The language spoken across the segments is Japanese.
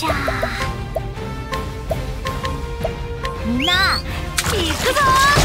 ちゃみんな行くぞ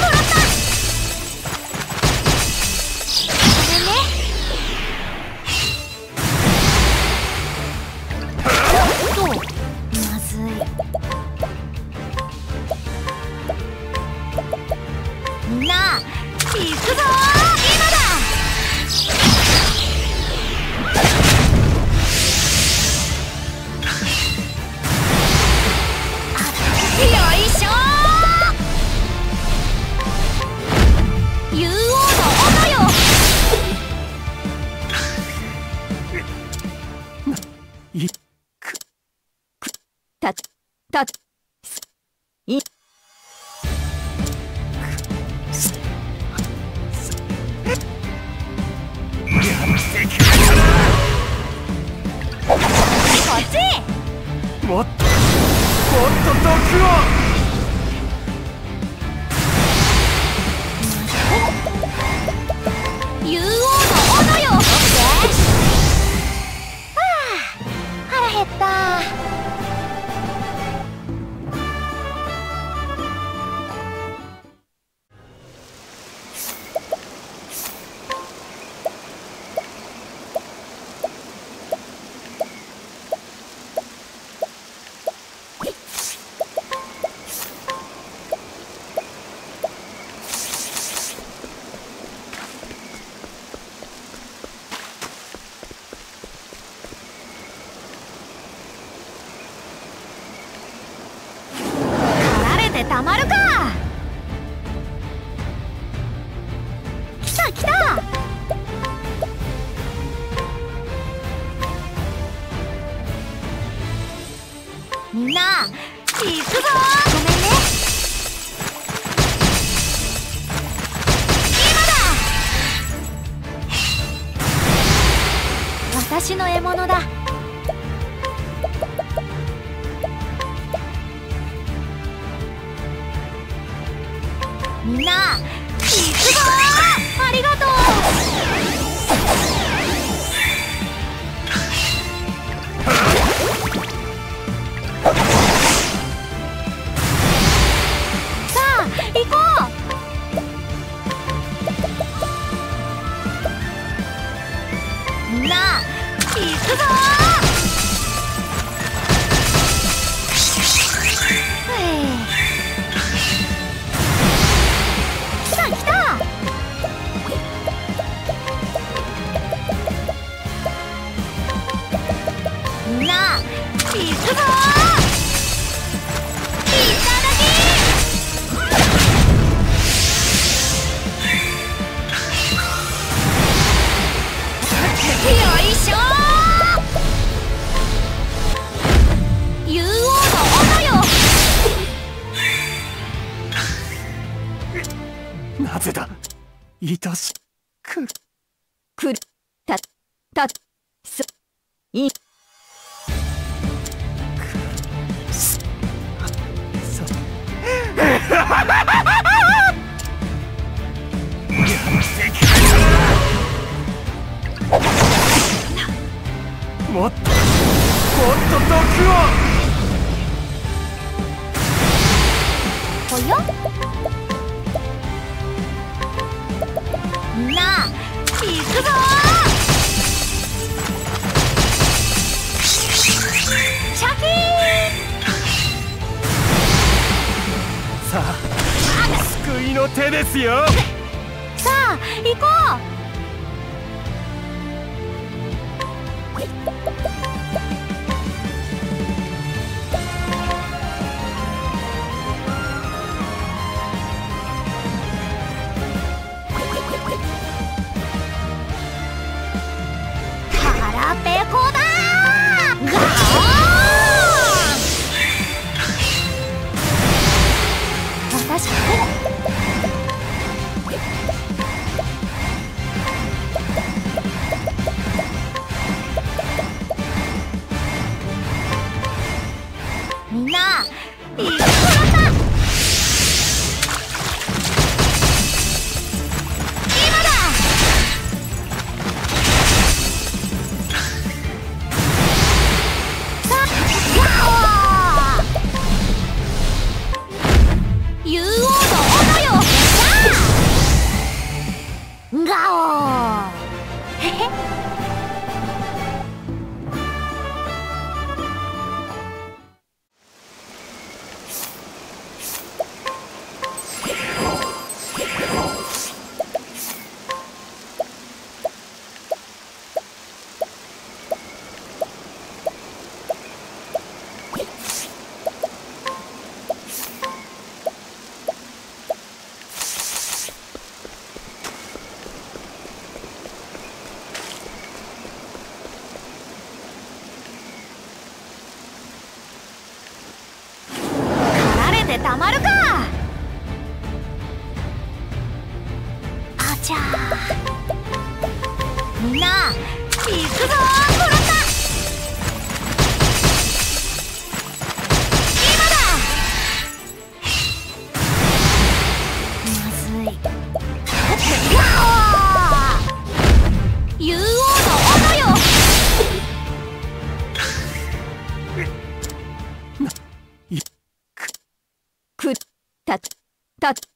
ち離れてたまるか。来た来た。みんな行くぞ。ごめんね。今だ。私の獲物だ。みんな行くぞありがとうさあ行こうみんな行くぞくるたたすいさもっともっと毒をほよみんな行くぞ。シャキさあ救いの手ですよ。ーさあ行こうー私たまるか。あちゃ。みんな行くぞ。touch.